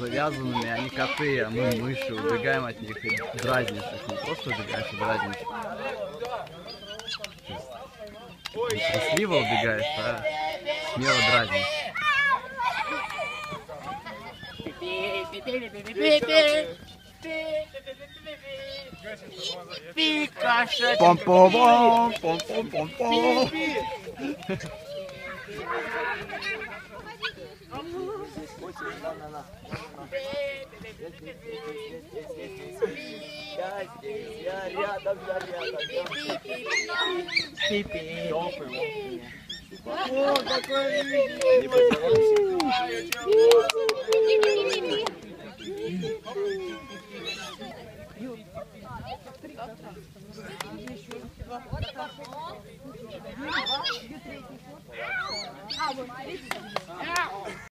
завязанными, они коты, а мы мыши, убегаем от них и дразнишь их. Не просто убегаешь, а дразнишь. Не трусливо убегаешь, а смело дразнишь. Пом-пом-пом, пом-пом-пом-пом. Я рядом, я рядом. О, какой